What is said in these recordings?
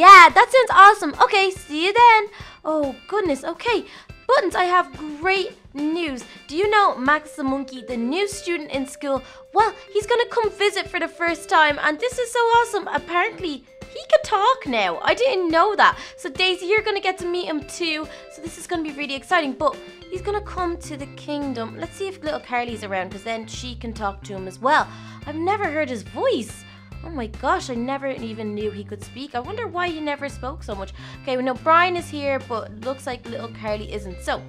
Yeah, that sounds awesome. Okay, see you then. Oh, goodness. Okay, Buttons, I have great news. Do you know Max the monkey, the new student in school? Well, he's gonna come visit for the first time, and this is so awesome. Apparently, he can talk now. I didn't know that. So Daisy, you're gonna get to meet him too. So this is gonna be really exciting. But he's gonna come to the kingdom. Let's see if little Carly's around, because then she can talk to him as well. I've never heard his voice. Oh my gosh, I never even knew he could speak. I wonder why he never spoke so much. Okay, we know Brian is here, but looks like little Carly isn't. So,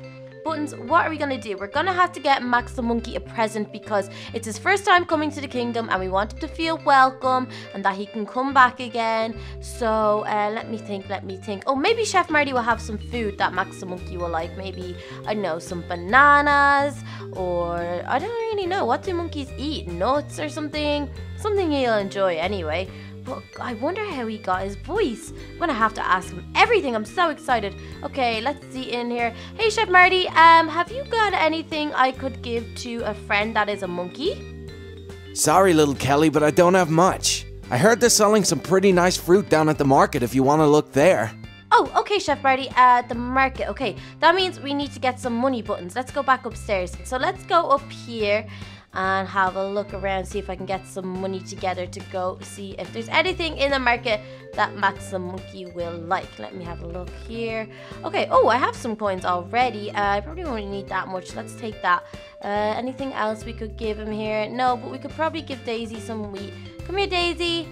Buttons, what are we gonna do? We're gonna have to get Max the monkey a present because it's his first time coming to the kingdom and we want him to feel welcome and that he can come back again. So uh, let me think, let me think. Oh, maybe Chef Marty will have some food that Max the monkey will like. Maybe, I don't know, some bananas or I don't really know. What do monkeys eat? Nuts or something? Something he'll enjoy anyway. But I wonder how he got his voice. I'm gonna have to ask him everything. I'm so excited. Okay, let's see in here. Hey, Chef Marty. Um, have you got anything I could give to a friend that is a monkey? Sorry, little Kelly, but I don't have much. I heard they're selling some pretty nice fruit down at the market if you want to look there. Oh, okay, Chef Marty. At the market. Okay, that means we need to get some money buttons. Let's go back upstairs. So let's go up here and have a look around, see if I can get some money together to go see if there's anything in the market that Max the Monkey will like. Let me have a look here. Okay, oh, I have some coins already. Uh, I probably won't need that much. Let's take that. Uh, anything else we could give him here? No, but we could probably give Daisy some wheat. Come here, Daisy.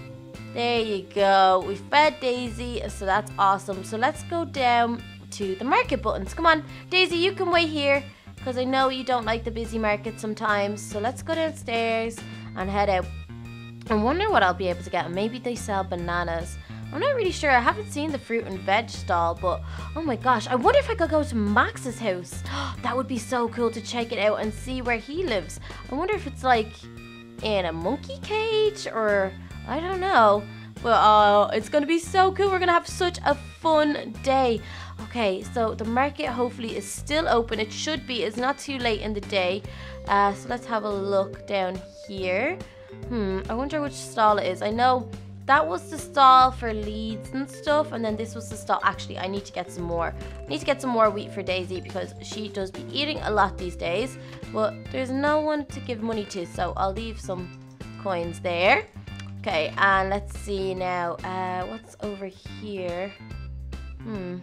There you go. We fed Daisy, so that's awesome. So let's go down to the market buttons. Come on, Daisy, you can wait here because I know you don't like the busy market sometimes. So let's go downstairs and head out. I wonder what I'll be able to get. Maybe they sell bananas. I'm not really sure. I haven't seen the fruit and veg stall, but oh my gosh, I wonder if I could go to Max's house. that would be so cool to check it out and see where he lives. I wonder if it's like in a monkey cage or I don't know. But uh, it's going to be so cool. We're going to have such a fun day. Okay, so the market hopefully is still open. It should be. It's not too late in the day. Uh, so let's have a look down here. Hmm, I wonder which stall it is. I know that was the stall for leads and stuff. And then this was the stall. Actually, I need to get some more. I need to get some more wheat for Daisy because she does be eating a lot these days. But there's no one to give money to. So I'll leave some coins there. Okay, and let's see now. Uh, what's over here? Hmm.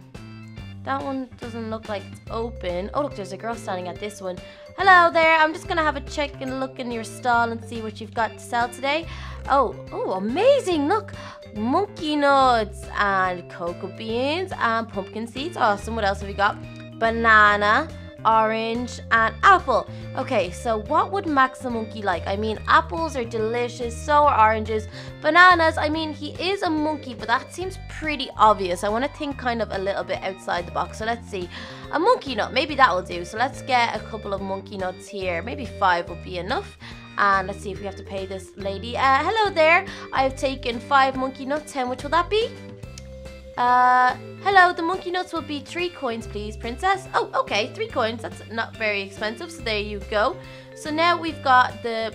That one doesn't look like it's open. Oh, look, there's a girl standing at this one. Hello there. I'm just going to have a check and look in your stall and see what you've got to sell today. Oh, oh, amazing. Look, monkey nuts and cocoa beans and pumpkin seeds. Awesome. What else have we got? Banana orange, and apple. Okay, so what would Max the monkey like? I mean, apples are delicious, so are oranges. Bananas, I mean, he is a monkey, but that seems pretty obvious. I want to think kind of a little bit outside the box. So let's see. A monkey nut, maybe that will do. So let's get a couple of monkey nuts here. Maybe five will be enough. And let's see if we have to pay this lady. Uh, hello there. I've taken five monkey nuts. How much will that be? Uh, hello, the monkey nuts will be three coins, please, princess. Oh, okay, three coins. That's not very expensive, so there you go. So now we've got the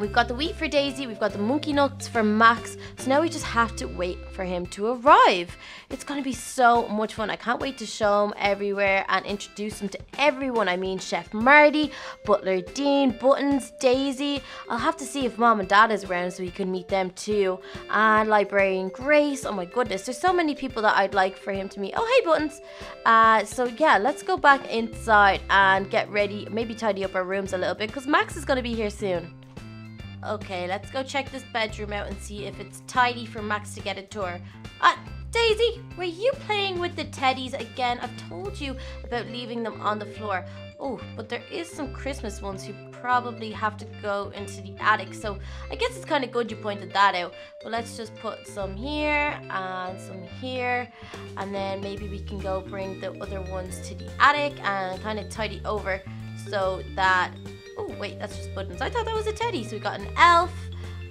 We've got the wheat for Daisy, we've got the monkey nuts for Max, so now we just have to wait for him to arrive. It's going to be so much fun. I can't wait to show him everywhere and introduce him to everyone. I mean, Chef Marty, Butler Dean, Buttons, Daisy. I'll have to see if Mom and Dad is around so we can meet them too. And Librarian Grace. Oh my goodness, there's so many people that I'd like for him to meet. Oh, hey, Buttons. Uh, so yeah, let's go back inside and get ready. Maybe tidy up our rooms a little bit because Max is going to be here soon. Okay, let's go check this bedroom out and see if it's tidy for Max to get a tour. Ah, Daisy, were you playing with the teddies again? I've told you about leaving them on the floor. Oh, but there is some Christmas ones who probably have to go into the attic. So I guess it's kind of good you pointed that out. But let's just put some here and some here. And then maybe we can go bring the other ones to the attic and kind of tidy over so that Oh, wait, that's just buttons. I thought that was a teddy. So we got an elf,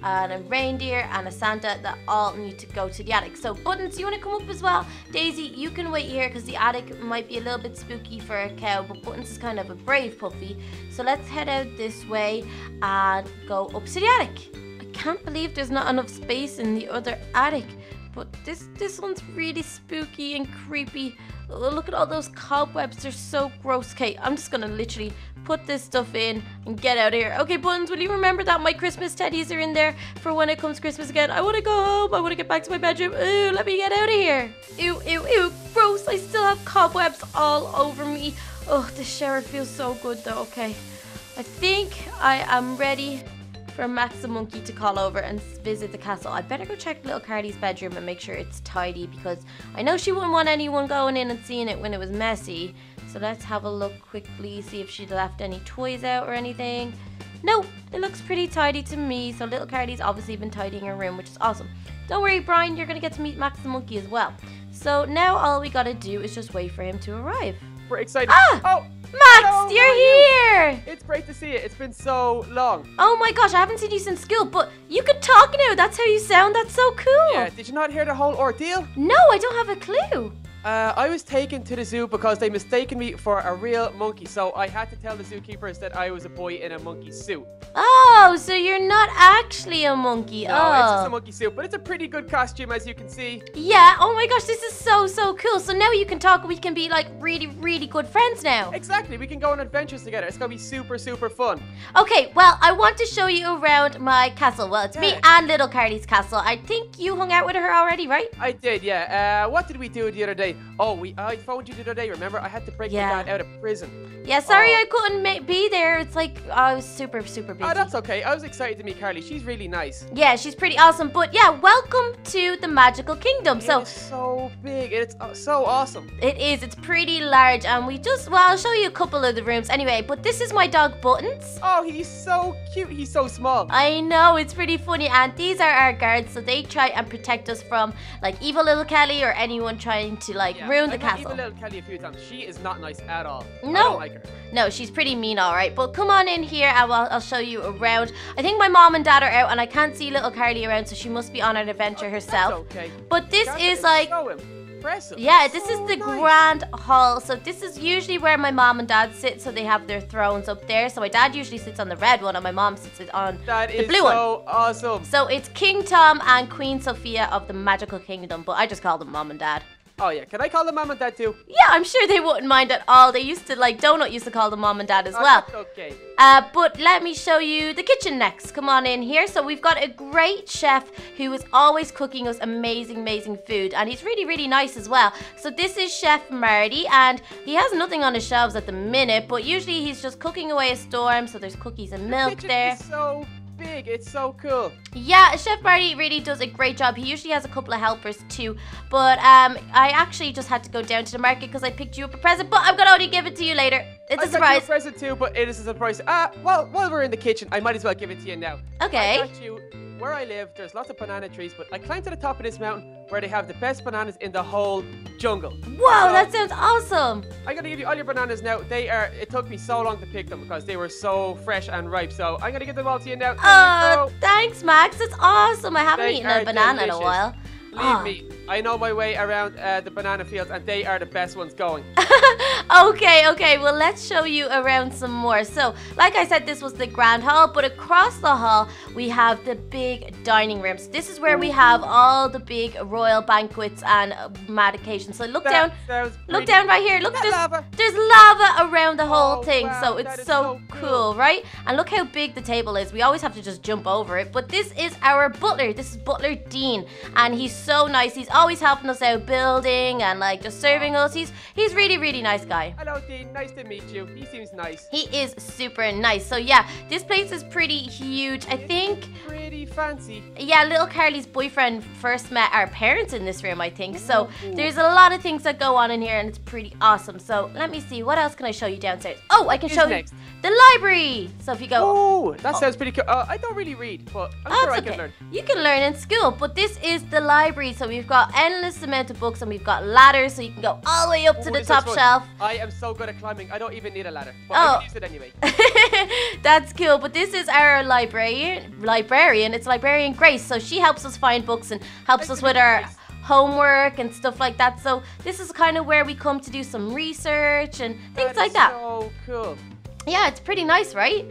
and a reindeer, and a Santa that all need to go to the attic. So, Buttons, you want to come up as well? Daisy, you can wait here because the attic might be a little bit spooky for a cow, but Buttons is kind of a brave puppy. So let's head out this way and go up to the attic. I can't believe there's not enough space in the other attic. But this this one's really spooky and creepy. Look at all those cobwebs. They're so gross. Okay, I'm just gonna literally put this stuff in and get out of here. Okay, Buttons, will you remember that my Christmas teddies are in there for when it comes Christmas again? I want to go home. I want to get back to my bedroom. Ooh, let me get out of here. Ew, ew, ew. Gross. I still have cobwebs all over me. Oh, the shower feels so good though. Okay. I think I am ready for Max the monkey to call over and visit the castle. I'd better go check little Carly's bedroom and make sure it's tidy because I know she wouldn't want anyone going in and seeing it when it was messy. So let's have a look quickly, see if she'd left any toys out or anything. Nope, it looks pretty tidy to me. So little Carly's obviously been tidying her room, which is awesome. Don't worry, Brian, you're gonna get to meet Max the monkey as well. So now all we gotta do is just wait for him to arrive. We're excited. Ah! Oh, Max, Hello, you're how are you? here! it's great to see you. It's been so long. Oh my gosh, I haven't seen you since school, but you can talk now. That's how you sound. That's so cool. Yeah, did you not hear the whole ordeal? No, I don't have a clue. Uh, I was taken to the zoo because they mistaken me for a real monkey, so I had to tell the zookeepers that I was a boy in a monkey suit. Oh, so you're not actually a monkey. No, oh. it's just a monkey suit, but it's a pretty good costume, as you can see. Yeah, oh my gosh, this is so, so cool. So now you can talk, we can be like really, really good friends now. Exactly, we can go on adventures together. It's gonna be super, super fun. Okay, well, I want to show you around my castle. Well, it's me and little Carly's castle. I think you hung out with her already, right? I did, yeah. Uh, what did we do the other day? Oh, we I phoned you the other day. Remember, I had to break Yeah. my dad out of prison. Yeah, sorry Oh. I couldn't be there. It's like I was super, super busy. Oh, that's okay. I was excited to meet Carly. She's really nice. Yeah, she's pretty awesome. But yeah, welcome to the Magical Kingdom. So it is so big. It's uh, so awesome. it is. It's pretty large, and we just well, I'll show you a couple of the rooms anyway. But this is my dog Buttons. Oh, he's so cute. He's so small. I know it's pretty funny, and these are our guards, so they try and protect us from like evil little Kelly or anyone trying to like Yeah, ruin the I've met castle. Even little Kelly a few times. She is not nice at all. I No. don't like her. No, she's pretty mean, all right. But come on in here, and I'll, I'll show you around. I think my mom and dad are out, and I can't see little Carly around, so she must be on an adventure herself. That's okay. But this is like so impressive. Yeah, this is the nice. grand hall. So this is usually where my mom and dad sit. So they have their thrones up there. So my dad usually sits on the red one, and my mom sits on That the blue one. so awesome. So it's King Tom and Queen Sophia of the Magical Kingdom, but I just call them mom and dad. Oh yeah, can I call them mom and dad too? Yeah, I'm sure they wouldn't mind at all. They used to like Donut used to call them mom and dad as Oh, well. okay. Uh, but let me show you the kitchen next. Come on in here. So we've got a great chef who is always cooking us amazing, amazing food, and he's really, really nice as well. So this is Chef Marty, and he has nothing on his shelves at the minute, but usually he's just cooking away a storm. So there's cookies and milk there. so big. It's so cool. Yeah, Chef Marty really does a great job. He usually has a couple of helpers too, but um, I actually just had to go down to the market because I picked you up a present. But I'm gonna only give it to you later. It's I a got you a surprise. present too, but it is a surprise. Ah, well, while we're in the kitchen, I might as well give it to you now. Okay. I got you. Where I live, there's lots of banana trees, but I climbed to the top of this mountain where they have the best bananas in the whole jungle. Whoa, So, that sounds awesome. I'm gonna give you all your bananas now. They are. It took me so long to pick them because they were so fresh and ripe. So I'm gonna give them all to you now. Oh, go. thanks, Max. That's awesome. I haven't They eaten a banana in a while. Believe Ah. me, I know my way around uh, the banana fields, and they are the best ones going. okay, okay. Well, let's show you around some more. So, like I said, this was the grand hall, but across the hall we have the big dining rooms. This is where we have all the big royal banquets and mad occasions. So look That down. Look down right here. Look, there's lava. there's lava around the whole Oh, thing. wow, so it's so, so cool. cool. right? And look how big the table is. We always have to just jump over it. But this is our butler. This is Butler Dean, and he's so nice. He's always helping us out building and like just serving us. He's he's really really nice guy. Hello, Dean. Nice to meet you. He seems nice. He is super nice. So yeah, this place is pretty huge. I think Pretty fancy. yeah, little Carly's boyfriend first met our parents in this room, I think. So there's a lot of things that go on in here and it's pretty awesome. So let me see, what else can I show you downstairs? Oh, I can show next? you the library. So if you go Oh, that sounds pretty cool. Uh, I don't really read, but I'm Oh, sure I it's can learn. You can learn in school, but this is the library. So we've got endless amount of books and we've got ladders so you can go all the way up to the top shelf. I am so good at climbing. I don't even need a ladder, but Oh. I can use it anyway. That's cool. But this is our librarian. Librarian. It's librarian Grace. So she helps us find books and helps us with our Grace. homework and stuff like that. So this is kind of where we come to do some research and things That like that. So cool. Yeah, it's pretty nice, right?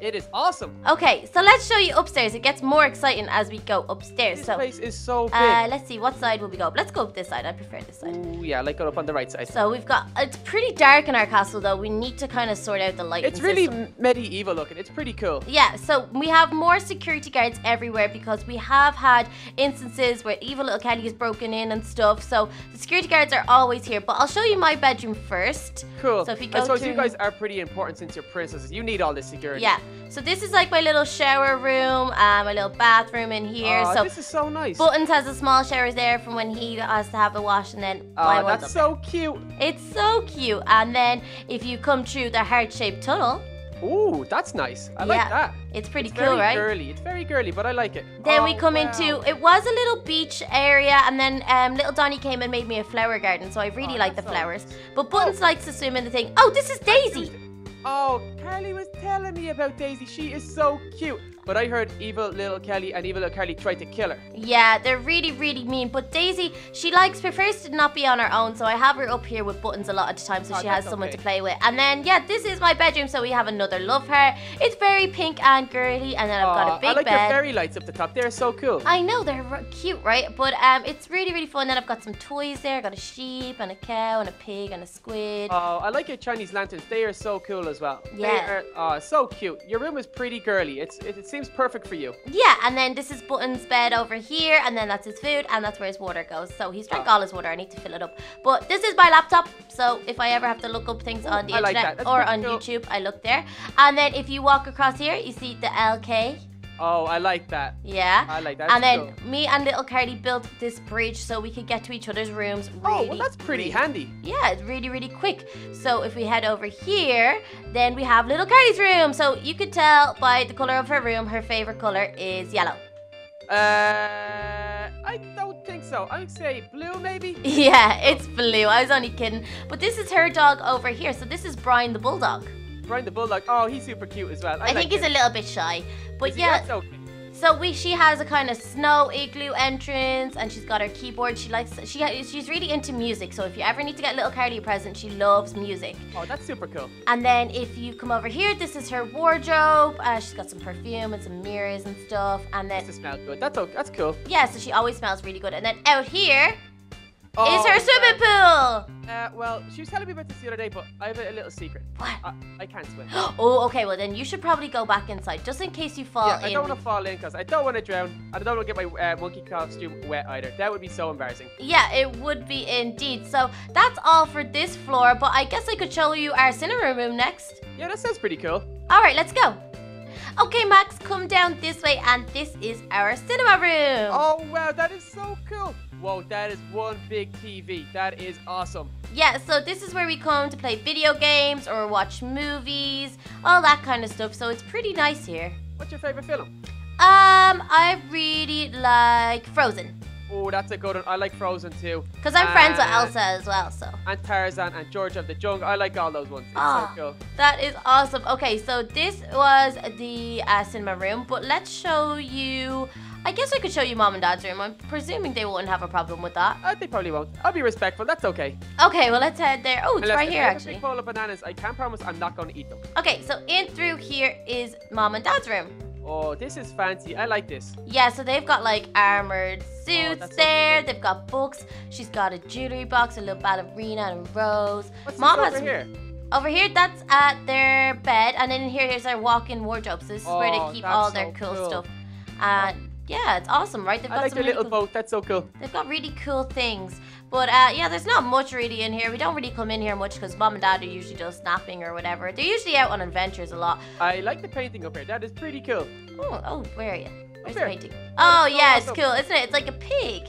It is awesome. Okay, so let's show you upstairs. It gets more exciting as we go upstairs. This so, place is so big. uh, let's see, what side will we go up? Let's go up this side. I prefer this side. Ooh, yeah, like go up on the right side. So we've got, it's pretty dark in our castle though. We need to kind of sort out the light. It's really system. medieval looking. It's pretty cool. Yeah, so we have more security guards everywhere because we have had instances where evil little Kelly is broken in and stuff. So the security guards are always here. But I'll show you my bedroom first. Cool. So if you go I suppose through- you guys are pretty important since you're princesses. You need all this security. Yeah, so this is like my little shower room, uh, my little bathroom in here. Aw, so this is so nice. Buttons has a small shower there from when he has to have a wash, and then Oh, that's so cute. It's so cute. And then if you come through the heart-shaped tunnel, Ooh, that's nice. I Yeah, like that. it's pretty It's cool, very right? girly. It's very girly, but I like it. Then Oh, we come wow. into it was a little beach area, and then um, little Donny came and made me a flower garden, so I really Oh, like the flowers. But Buttons likes to swim in the thing. Oh, this is Daisy. Oh, Carly was telling me about Daisy. She is so cute. But I heard evil little Kelly and evil little Carly tried to kill her. Yeah, they're really, really mean. But Daisy, she likes prefers to not be on her own, so I have her up here with buttons a lot of the time, so Oh, she has someone okay. to play with. And then yeah, this is my bedroom, so we have another love heart. It's very pink and girly, and then I've got a big bed. I like bed. your fairy lights up the top. They're so cool. I know they're cute, right? But um, it's really, really fun. Then I've got some toys there. I got a sheep and a cow and a pig and a squid. Oh, I like your Chinese lanterns. They are so cool as well. They Yeah. are uh, so cute. Your room is pretty girly. It's it, it seems perfect for you. Yeah, and then this is Button's bed over here, and then that's his food, and that's where his water goes. So he's drank Oh. all his water. I need to fill it up. But this is my laptop, so if I ever have to look up things on the I internet. That's or on cool. YouTube, I look there. And then if you walk across here, you see the LK. Oh, I like that. Yeah. I like that. and That's then cool. me and little Carly built this bridge so we could get to each other's rooms. Oh, well, that's pretty really handy. yeah, it's really, really quick. So if we head over here, then we have little Carly's room. So you could tell by the color of her room, her favorite color is yellow. Uh, I don't think so. I would say blue, maybe. Yeah, it's blue. I was only kidding. But this is her dog over here. So this is Brian the bulldog. Brian the bulldog. Oh, he's super cute as well. I, I, think he's him. a little bit shy. But Is yeah, okay. so we she has a kind of snow igloo entrance, and she's got her keyboard. She likes she she's really into music. So if you ever need to get little Carly a present, she loves music. Oh, that's super cool. And then if you come over here, this is her wardrobe. Uh, she's got some perfume and some mirrors and stuff. And then This smells good. That's okay. That's cool. yeah, so she always smells really good. And then out here is Oh, her swimming pool. Uh, well, she was telling me about this the other day, but I have a, a little secret. What? I, I can't swim. Oh, okay. Well, then you should probably go back inside just in case you fall yeah, I don't want to fall in because I don't want to drown. and I don't want to get my uh, monkey costume wet either. That would be so embarrassing. Yeah, it would be indeed. So that's all for this floor, but I guess I could show you our cinema room next. Yeah, that sounds pretty cool. All right, let's go. Okay, Max, come down this way, and this is our cinema room. Oh wow, that is so cool. Whoa, that is one big TV. That is awesome. Yeah, so this is where we come to play video games or watch movies, all that kind of stuff. So it's pretty nice here. What's your favorite film? Um, I really like Frozen. Oh, that's a good one. I like Frozen too. Because I'm friends with Elsa as well, so. And Tarzan and George of the Jungle. I like all those ones. It's Ah. so cool. That is awesome. Okay, so this was the uh, cinema room, but let's show you. I guess I could show you mom and dad's room. I'm presuming they wouldn't have a problem with that. Uh, they probably won't. I'll be respectful. That's okay. Okay, well let's head there. Oh, it's Unless right here I have a actually. big bowl of bananas, I can promise I'm not going to eat them. Okay, so in through here is mom and dad's room. Oh, this is fancy. I like this. Yeah, so they've got like armored suits Oh, that's so there. They've got books. She's got a jewelry box, a little ballerina, and a rose. What's Mom this has over here? Over here, that's at their bed, and then here is their walk-in wardrobe. So this is where Oh, they keep all their so cool, cool. stuff. And yeah, it's awesome, right? They've I got like some their really little cool, boat. That's so cool. They've got really cool things. But uh, yeah, there's not much really in here. We don't really come in here much because mom and dad are usually just napping or whatever. They're usually out on adventures a lot. I like the painting up here. That is pretty cool. Oh, oh, where are you? Where's the painting? Oh yeah, it's cool, isn't it? It's like a pig.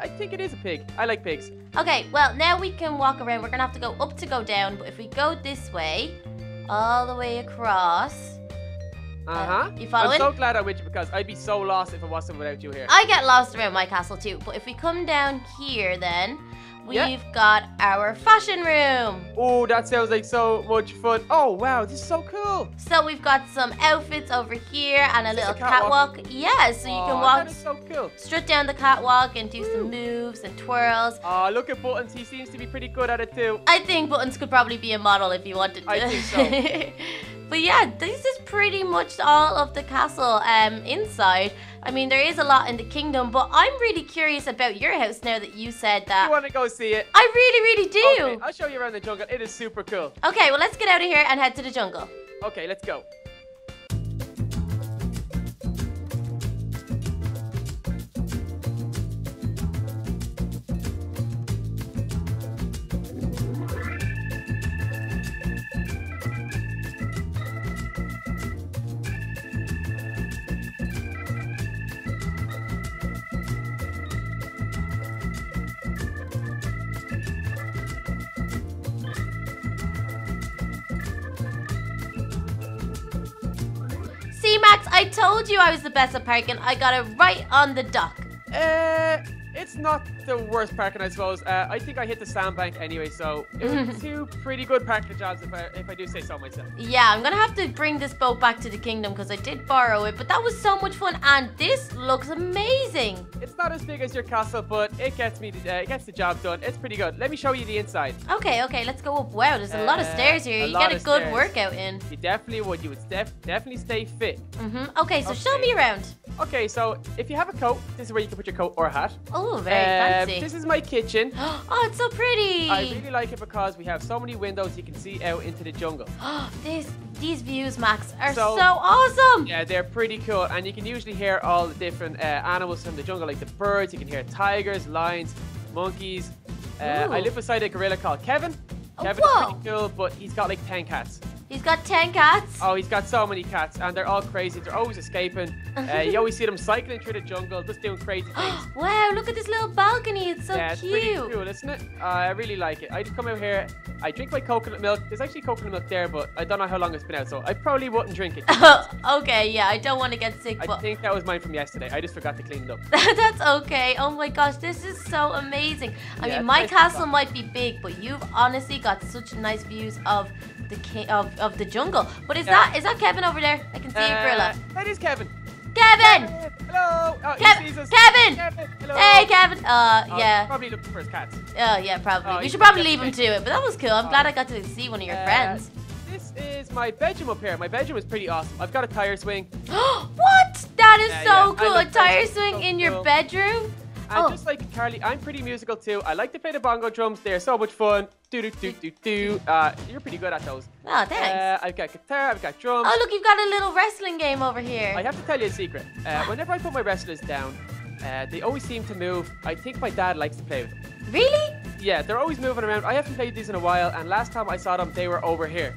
I think it is a pig. I like pigs. Okay, well now we can walk around. We're gonna have to go up to go down, but if we go this way, all the way across. Uh huh. you following? I'm so glad I'm with you because I'd be so lost if it wasn't without you here. I get lost around my castle too, but if we come down here then, we've Yeah. got our fashion room. Oh, that sounds like so much fun. Oh wow, this is so cool. So we've got some outfits over here and a little a catwalk? catwalk. Yeah, so you Aw, can walk That is so cool. straight down the catwalk and do some moves and twirls. Oh, look at Buttons. He seems to be pretty good at it too. I think Buttons could probably be a model if you wanted to. I think so. But yeah, this is pretty much all of the castle um, inside. I mean, there is a lot in the kingdom, but I'm really curious about your house now that you said that. You want to go see it? I really, really do. Okay, I'll show you around the jungle. It is super cool. Okay, well, let's get out of here and head to the jungle. Okay, let's go. Max, I told you I was the best at parking. I got it right on the dock. Uh, it's not the worst parking, I suppose. Uh, I think I hit the sandbank anyway, so it was two pretty good parking jobs if I if I do say so myself. Yeah, I'm gonna have to bring this boat back to the kingdom because I did borrow it, but that was so much fun and this looks amazing. It's not as big as your castle, but it gets me the, uh, it gets the job done. It's pretty good. Let me show you the inside. Okay, okay, let's go up. Wow, there's a lot of Uh, stairs here. You get a good stairs. workout in. You definitely would. You would def- definitely stay fit. Mm-hmm. Okay, so show me around. Okay, so if you have a coat, this is where you can put your coat or hat. Oh, very Um. This is my kitchen. oh, it's so pretty. I really like it because we have so many windows you can see out into the jungle. this, these views, Max, are so, So- awesome. Yeah, they're pretty cool, and you can usually hear all the different uh, animals from the jungle, like the birds. You can hear tigers, lions, monkeys. Uh, I live beside a gorilla called Kevin. Oh, Kevin whoa. is pretty cool, but he's got like 10 cats. He's got 10 cats. Oh, he's got so many cats, and they're all crazy. They're always escaping. Uh, you always see them cycling through the jungle, just doing crazy things. wow, look at this little balcony. It's so yeah, it's pretty cute. cool, isn't it? Uh, I really like it. I just come out here, I drink my coconut milk. There's actually coconut milk there, but I don't know how long it's been out, so I probably wouldn't drink it. okay, yeah, I don't want to get sick, I but think that was mine from yesterday. I just forgot to clean it up. that's okay. Oh my gosh, this is so amazing. I Yeah, mean, my nice castle might be big, but you've honestly got such nice views of the ki- of, of the jungle. But is Yeah. that is that Kevin over there? I can see a gorilla. Uh, that is Kevin. Kevin! Hello. Oh, Kev-. Kevin! Kevin. Hello. Hey, Kevin. Uh, Oh, yeah. Probably looking for his cats. Oh, yeah, probably. Oh, we should probably leave him to it, but that was cool. I'm Oh. glad I got to see one of your Uh, friends. This is my bedroom up here. My bedroom is pretty awesome. I've got a tire swing. what? That is Yeah, so yeah, cool. A tire swing So in your cool. bedroom? And Oh. just like Carly, I'm pretty musical too. I like to play the bongo drums. They're so much fun. Do do do do do. Uh, you're pretty good at those. Oh, thanks. Uh, I've got guitar. I've got drums. oh, look, you've got a little wrestling game over here. I have to tell you a secret. Uh, whenever I put my wrestlers down, uh, they always seem to move. I think my dad likes to play with them. Really? Yeah, they're always moving around. I haven't played these in a while, and last time I saw them, they were over here.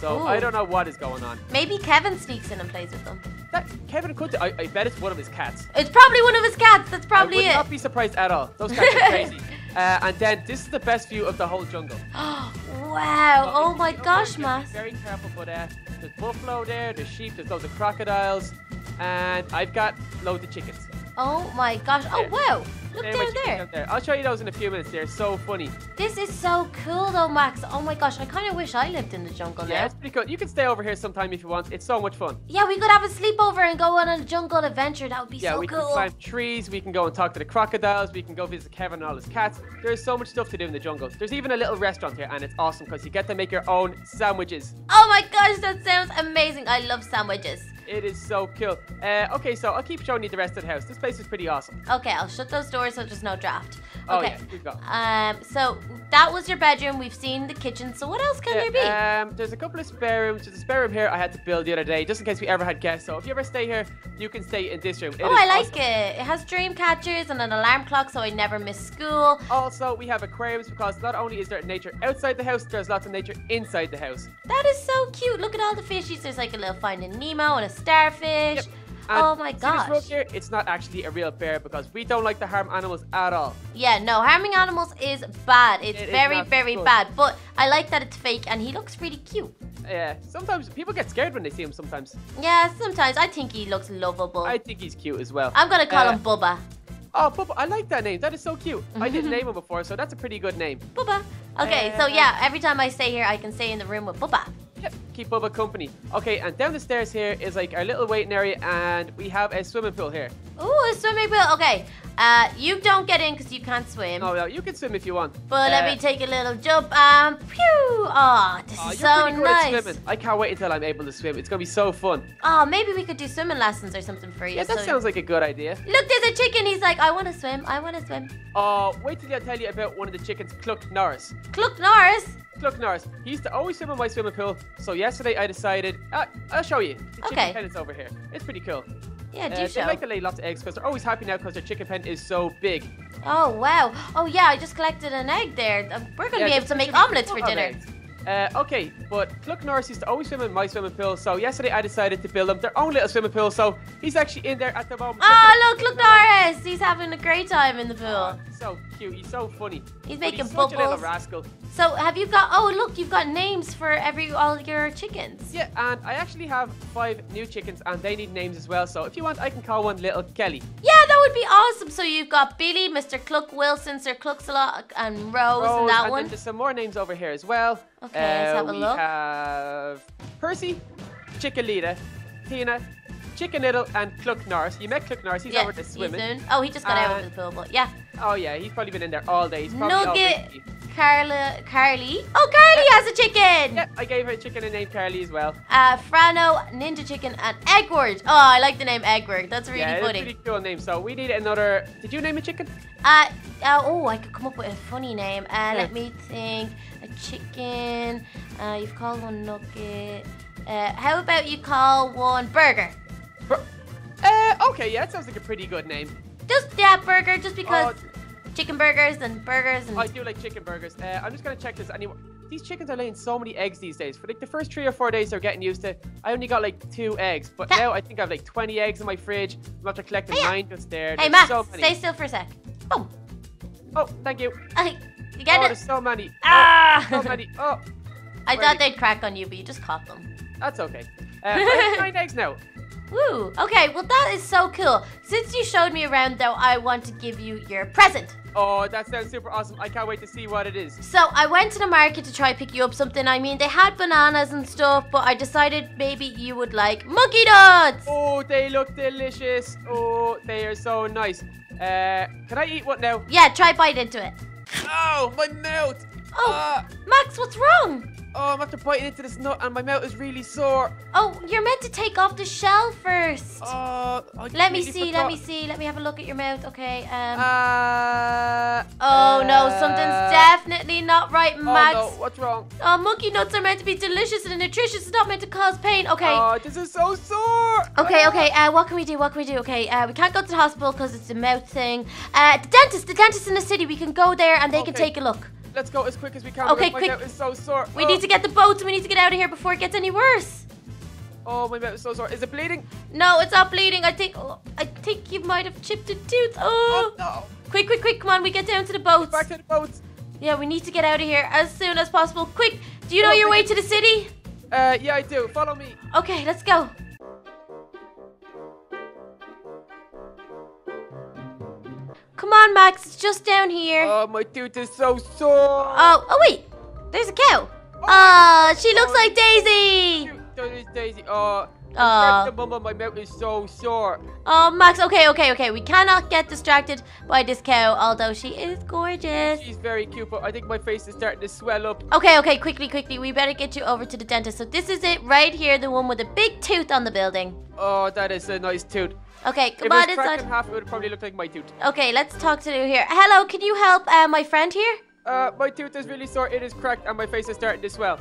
So Ooh. I don't know what is going on. Maybe Kevin sneaks in and plays with them. That Kevin could. I, I bet it's one of his cats. It's probably one of his cats. That's probably I would it. not be surprised at all. Those cats are crazy. Uh, and then this is the best view of the whole jungle. wow. Well, Oh my gosh, there, you have Max. to be Very careful, but uh, there's buffalo there, there's sheep, there's loads of crocodiles, and I've got loads of chickens. Oh my gosh. Oh Yeah. wow. Look There down there. I'll show you those in a few minutes. They're so funny. This is so cool though, Max. Oh my gosh. I kind of wish I lived in the jungle Yeah, now. it's pretty cool. You can stay over here sometime if you want. It's so much fun. Yeah, we could have a sleepover and go on a jungle adventure. That would be Yeah, so we cool. can climb trees. We can go and talk to the crocodiles. We can go visit Kevin and all his cats. There's so much stuff to do in the jungle. There's even a little restaurant here, and it's awesome because you get to make your own sandwiches. Oh my gosh, that sounds amazing. I love sandwiches. It is so cool. Uh, okay, so I'll keep showing you the rest of the house. This place is pretty awesome. Okay, I'll shut those doors so there's no draft. Oh, Okay. yeah, keep going. Um, so that was your bedroom. We've seen the kitchen. So what else can there be? Um, there's a couple of spare rooms. There's a spare room here I had to build the other day, just in case we ever had guests. So if you ever stay here, you can stay in this room. It oh, I like awesome. it. It has dream catchers and an alarm clock, so I never miss school. Also, we have aquariums because not only is there nature outside the house, there's lots of nature inside the house. That is so cute. Look at all the fishies. There's like a little Finding Nemo and a starfish. Yep. And Oh my gosh. here? It's not actually a real bear because we don't like to harm animals at all. Yeah, no, harming animals is bad. It's It very, very good. bad. But I like that it's fake and he looks really cute. Yeah, sometimes people get scared when they see him. Sometimes Yeah, sometimes I think he looks lovable. I think he's cute as well. I'm gonna call Uh, him Bubba. Oh, Bubba, I like that name. That is so cute. I didn't name him before, so that's a pretty good name. Bubba. Okay, so uh, yeah, every time I stay here, I can stay in the room with Bubba. Keep Bubba company. Okay, and down the stairs here is like our little waiting area, and we have a swimming pool here. Ooh, a swimming pool. Okay. Uh, you don't get in because you can't swim. Oh, no, you can swim if you want. But let Uh, me take a little jump and pew! Oh, this Oh, is so nice. I can't wait until I'm able to swim. It's gonna be so fun. Oh, maybe we could do swimming lessons or something for you. Yeah, that so- sounds like a good idea. Look, there's a chicken. He's like, I want to swim. I want to swim. Oh, wait till I tell you about one of the chickens, Cluck Norris. Cluck Norris. Cluck Norris. He used to always swim in my swimming pool. So yesterday I decided, uh, I'll show you. The chicken pen is over here. It's pretty cool. Yeah, do Uh, show. they like to lay lots of eggs because they're always happy now because their chicken pen is so big. Oh wow. Oh yeah, I just collected an egg there. Uh, We're gonna Yeah, be able to make omelets for dinner. eggs. Uh, okay, but Cluck Norris used to always swim in my swimming pool, so yesterday I decided to build him their own little swimming pool, so he's actually in there at the moment. Oh look, look Norris. He's having a great time in the pool. So cute, he's so funny. He's making he's such a little rascal. So have you got? Oh look, you've got names for every all your chickens. Yeah, and I actually have five new chickens, and they need names as well, so if you want, I can call one Little Kelly. Yeah, would be awesome. So you've got Billy, Mr. Cluck Wilson, Sir Cluxalot, and Rose, Rose, and that and one. then there's some more names over here as well. Okay, let's Uh, have a we look. have Percy, Chickalita, Tina, Chicken Little, and Cluck Norris. You met Cluck Norris, he's yeah, over there swimming. he's doing. Oh, he just got out Uh, of the pool, but yeah. Oh yeah, he's probably been in there all day. He's probably Nugget. Carla, Carly. Oh, Carly has a chicken. Yeah, I gave her a chicken a name Carly as well. Uh, Frano, Ninja Chicken, and Eggward. Oh, I like the name Eggward. That's really yeah, funny. pretty cool name. So we need another. Did you name a chicken? Uh, uh, oh, I could come up with a funny name. Uh, let me think. A chicken. Uh, you've called one Nugget. Uh, how about you call one Burger? Bur- uh, okay, yeah, that sounds like a pretty good name. Just yeah, Burger. Just because Oh, chicken burgers and burgers and. I do like chicken burgers. Uh, I'm just gonna check this. Any these chickens are laying so many eggs these days. For like the first three or four days, they're getting used to. I only got like two eggs, but now I think I have like 20 eggs in my fridge. I'm after collecting Hiya. nine just there. hey There's Max, so stay still for a sec. Boom. Oh, thank you. Okay, you get oh, it? there's so many. Ah! Oh, so many. Oh, I Where thought they'd crack on you, but you just caught them. that's okay. Uh, I have nine eggs now. Woo! Okay, well that is so cool. Since you showed me around though, I want to give you your present. Oh, that sounds super awesome. I can't wait to see what it is. So I went to the market to try pick you up something. I mean, they had bananas and stuff, but I decided maybe you would like monkey nuts. Oh, they look delicious. Oh, they are so nice. Uh, can I eat one now? Yeah, try bite into it. Oh, my mouth. Oh, Ah. Max, what's wrong? Oh, I'm after biting into this nut and my mouth is really sore. Oh, you're meant to take off the shell first. Oh, let me see, let me see. Let me have a look at your mouth, okay? Um. Uh, oh no, uh, something's definitely not right, Max. Oh no, what's wrong? Oh, monkey nuts are meant to be delicious and nutritious. It's not meant to cause pain. Okay. Oh, this is so sore. Okay, okay. Uh, what can we do? What can we do? Okay, uh, we can't go to the hospital because it's a mouth thing. Uh, the dentist, the dentist in the city. We can go there and they can take a look. Let's go as quick as we can. Okay, my quick. mouth is so sore. We oh. need to get the boats. We need to get out of here before it gets any worse. Oh, my mouth is so sore. Is it bleeding? No, it's not bleeding. I think. Oh, I think you might have chipped a tooth. Oh Oh, no. quick, quick, quick! Come on, we get down to the boats. Back to the boats. Yeah, we need to get out of here as soon as possible. Quick! Do you know Oh, your way to the city? Uh, yeah, I do. Follow me. Okay, let's go. Come on, Max. It's just down here. Oh, my tooth is so sore. Oh, oh wait. There's a cow. Oh, Oh, she looks Oh, like Daisy. There is Daisy. Oh. I'm starting. Uh. My mouth is so sore. Oh, Max. Okay, okay, okay. We cannot get distracted by this cow, although she is gorgeous. She's very cute, but I think my face is starting to swell up. Okay, okay. Quickly, quickly. We better get you over to the dentist. So this is it right here, the one with the big tooth on the building. Oh, that is a nice tooth. Okay, If come it on was cracked inside. in half, it would probably look like my tooth. Okay, let's talk to you here. Hello, can you help uh, my friend here? Uh, my tooth is really sore. It is cracked, and my face is starting to swell.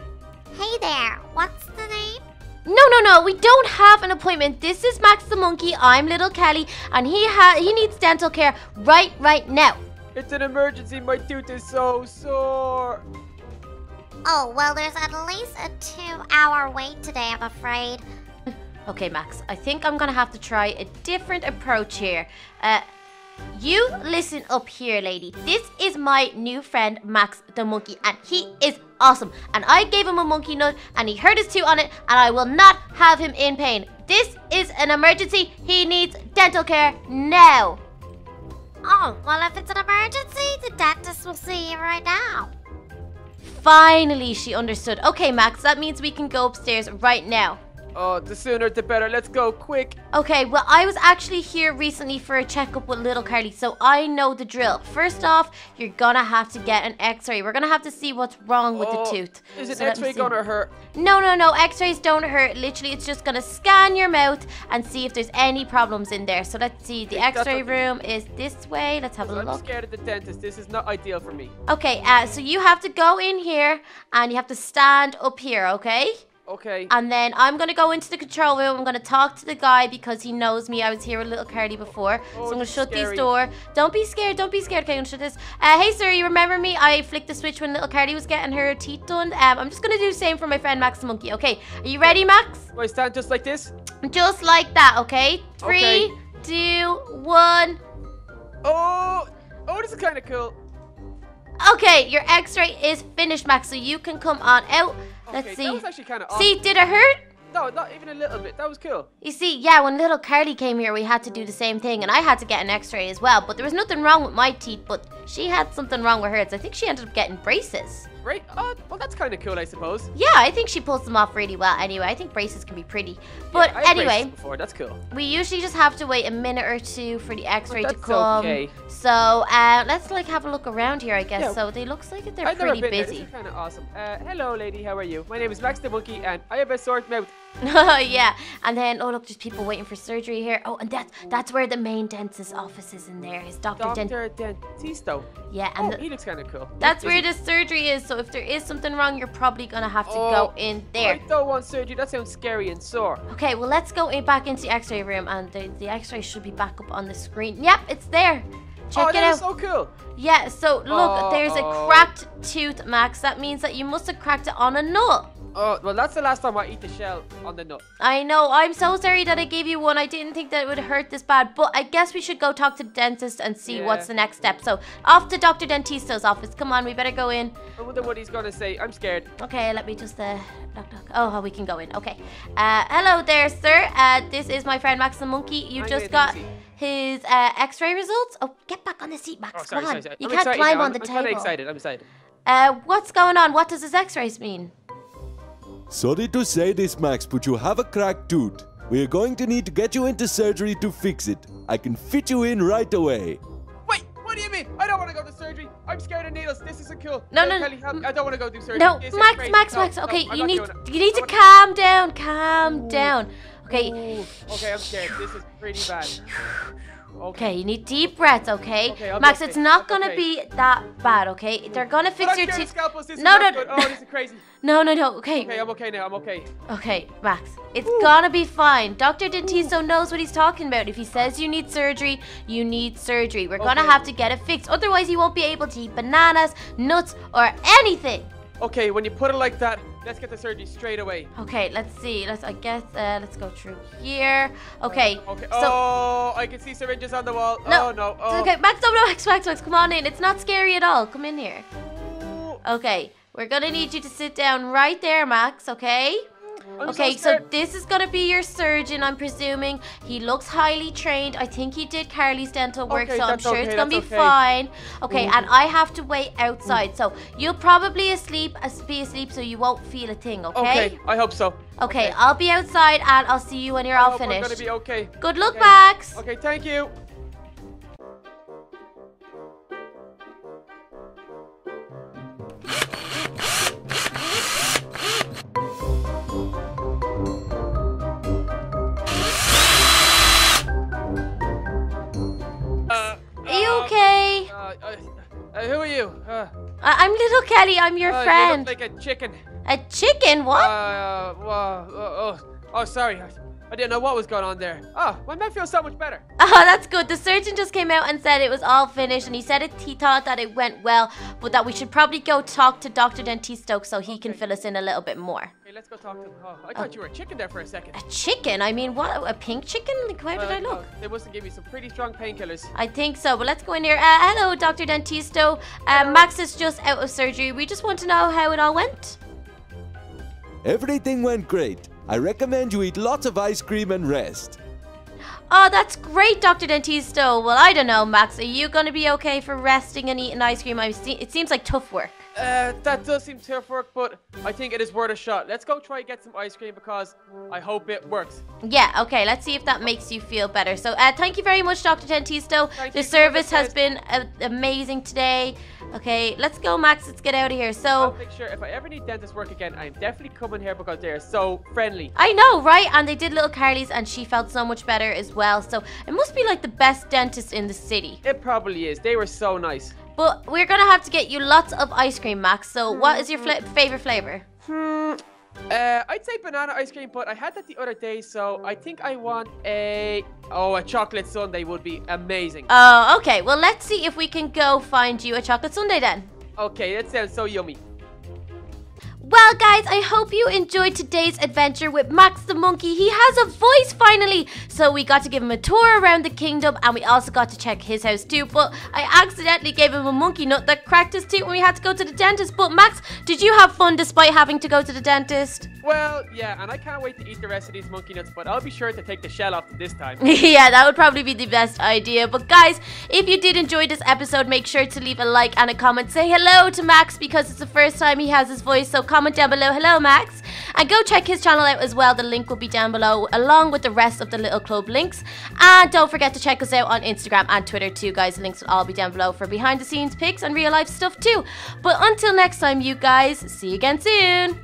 Hey there, what's the name? No, no, no. We don't have an appointment. This is Max the monkey. I'm little Kelly, and he ha- he needs dental care right, right now. It's an emergency. My tooth is so sore. Oh, well, there's at least a two hour wait today, I'm afraid. Okay, Max. I think I'm gonna have to try a different approach here. Uh, you listen up here, lady. This is my new friend Max the monkey, and he is awesome. And I gave him a monkey nut, and he hurt his tooth on it, and I will not have him in pain. This is an emergency. He needs dental care now. Oh, well, if it's an emergency, the dentist will see you right now. Finally, she understood. Okay, Max, that means we can go upstairs right now. Oh, the sooner the better. Let's go, quick. Okay, well, I was actually here recently for a checkup with little Carly, so I know the drill. First off, you're gonna have to get an x-ray. We're gonna have to see what's wrong with Oh, the tooth. Is it So X-ray gonna hurt? No, no, no. X-rays don't hurt. Literally, it's just gonna scan your mouth and see if there's any problems in there. So let's see. The X-ray room is this way. Let's have a look. I'm scared of the dentist. This is not ideal for me. Okay, uh, so you have to go in here and you have to stand up here, okay? Okay. And then I'm gonna go into the control room. I'm gonna talk to the guy because he knows me. I was here with little Carly before, Oh, so I'm gonna shut scary. these door. Don't be scared. Don't be scared. Okay, I'm gonna shut this. Uh, hey, sir, you remember me? I flicked the switch when little Carly was getting her teeth done. Um, I'm just gonna do the same for my friend Max the monkey. Okay, are you ready, Max? Do I stand just like this? Just like that. Okay. Three, Okay. two, one. Oh, oh, this is kind of cool. Okay, your X-ray is finished, Max. So you can come on out. Let's okay, see. That was actually kind of See, did it hurt? No, not even a little bit. That was cool. You see, yeah, when little Carly came here, we had to do the same thing, and I had to get an X-ray as well. But there was nothing wrong with my teeth, but she had something wrong with hers. I think she ended up getting braces. Right? Oh, well, that's kind of cool, I suppose. Yeah, I think she pulls them off really well. Anyway, I think braces can be pretty. But Yeah, anyway, before. That's cool. we usually just have to wait a minute or two for the X-ray to come. okay. So uh, let's like have a look around here, I guess. Yeah. So they looks like they're I've pretty never been there. busy. Kind of awesome. Uh, hello, lady. How are you? My name is Max the Monkey, and I have a sword mouth. yeah, and then oh look, there's people waiting for surgery here. Oh, and that's that's where the main dentist's office is in there. Is Doctor? Doctor Dentisto. Yeah, and Oh, the- he looks kind of cool. That's Is where he- the surgery is. So if there is something wrong, you're probably gonna have to Oh, go in there. I don't want surgery. That sounds scary and sore. Okay, well let's go in back into the X-ray room, and the, the X-ray should be back up on the screen. Yep, it's there. Check oh, it out. so cool. yeah. So look, there's a cracked tooth, Max. That means that you must have cracked it on a nut. Oh, well, that's the last time I eat the shell on the nut. I know. I'm so sorry that I gave you one. I didn't think that it would hurt this bad, but I guess we should go talk to the dentist and see Yeah. what's the next step. So off to Dr. Dentisto's office. Come on, we better go in. I wonder what he's gonna say. I'm scared. Okay, let me just uh knock knock. Oh, we can go in. Okay. Uh hello there, sir. Uh this is my friend Max the monkey. You Hi, just got his uh x-ray results. Oh, get back on the seat, Max. Oh, sorry, Come on. sorry, sorry. You I'm can't climb now. on I'm, the I'm table. of excited. I'm excited. Uh what's going on? What does his x-rays mean? Sorry to say this, Max, but you have a cracked tooth. We are going to need to get you into surgery to fix it. I can fit you in right away. Wait, what do you mean? I don't want to go to surgery. I'm scared of needles. This isn't cool. No, Hey, no, Kelly. I don't want to go do surgery. No, This Max, crazy. Max, No, Max. no, Okay, I'm you need you need to I'm calm down. Calm down. Okay. Ooh, okay, I'm scared. This is pretty bad. Okay, you need deep breaths, okay? Okay, Max, it's not gonna okay. be that bad, okay? They're gonna fix your teeth. is No, no. Oh, this is crazy. No, no, no. Okay. Okay, I'm okay now. I'm okay. Okay, Max. It's gonna be fine. Dr. Dentisto knows what he's talking about. If he says you need surgery, you need surgery. We're gonna have to get it fixed. Otherwise, you won't be able to eat bananas, nuts, or anything. Okay, when you put it like that, let's get the surgery straight away. Okay, let's see. Let's I guess uh, let's go through here. Okay. Okay. So oh, I can see syringes on the wall. No, Oh no. Oh. okay, Max, no, no, Max, Max, Max, come on in. It's not scary at all. Come in here. Okay, we're gonna need you to sit down right there, Max, okay? I'm Okay, so, so this is gonna be your surgeon, I'm presuming. He looks highly trained. I think he did Carly's dental work, Okay, so I'm sure it's gonna be okay. fine. Okay, mm. and I have to wait outside, so you'll probably asleep, as be asleep, so you won't feel a thing, okay? Okay, I hope so. Okay, I'll be outside, and I'll see you when you're I all hope I'm finished. gonna be okay. Good luck, Okay. Max. Okay, thank you. Uh, uh, uh, who are you? Uh, I- I'm little Kelly. I'm your uh, friend. You look like a chicken. a chicken? What? Uh, well, uh, oh, oh, sorry. I, I didn't know what was going on there. Oh, my man feels so much better. Oh, that's good. The surgeon just came out and said it was all finished, and he said it, he thought that it went well, but that we should probably go talk to Dr. Dentisto so he can fill us in a little bit more. Okay, let's go talk to him. Oh, I thought you were a chicken there for a second. A chicken? I mean, what? A pink chicken? Like, how did Uh, I look? no, they must have given me some pretty strong painkillers. I think so, but let's go in here. Uh, hello, Dr. Dentisto. Uh, Max is just out of surgery. We just want to know how it all went. Everything went great. I recommend you eat lots of ice cream and rest. Oh, that's great, Dr. Dentisto. Well, I don't know, Max. Are you going to be okay for resting and eating ice cream? I it seems like tough work. Uh, that does seem tough work, but I think it is worth a shot. Let's go try and get some ice cream because I hope it works. Yeah, okay, let's see if that makes you feel better. So, uh, thank you very much, Dr. Dentisto. Thank the so service much, has been uh, amazing today. Okay, let's go, Max. Let's get out of here. I'll So, make sure if I ever need dentist work again, I'm definitely coming here because they're so friendly. I know, right? And they did little Carly's, and she felt so much better as well. So, it must be like the best dentist in the city. It probably is. They were so nice. But we're gonna have to get you lots of ice cream, Max. So, what is your fla- favorite flavor? Hmm. Uh, I'd say banana ice cream, but I had that the other day, so I think I want a oh a chocolate sundae would be amazing. Oh, okay. Well, let's see if we can go find you a chocolate sundae then. Okay, that sounds so yummy. Well, guys, I hope you enjoyed today's adventure with Max the monkey. He has a voice finally. So we got to give him a tour around the kingdom and we also got to check his house too. But I accidentally gave him a monkey nut that cracked his teeth when we had to go to the dentist. But Max, did you have fun despite having to go to the dentist? Well, yeah, and I can't wait to eat the rest of these monkey nuts, but I'll be sure to take the shell off this time. yeah, that would probably be the best idea. But guys, if you did enjoy this episode, make sure to leave a like and a comment. Say hello to Max because it's the first time he has his voice. So comment down below, hello Max. And go check his channel out as well. The link will be down below along with the rest of the little club links. And don't forget to check us out on Instagram and Twitter too, guys. The links will all be down below for behind the scenes pics and real life stuff too. But until next time, you guys, see you again soon.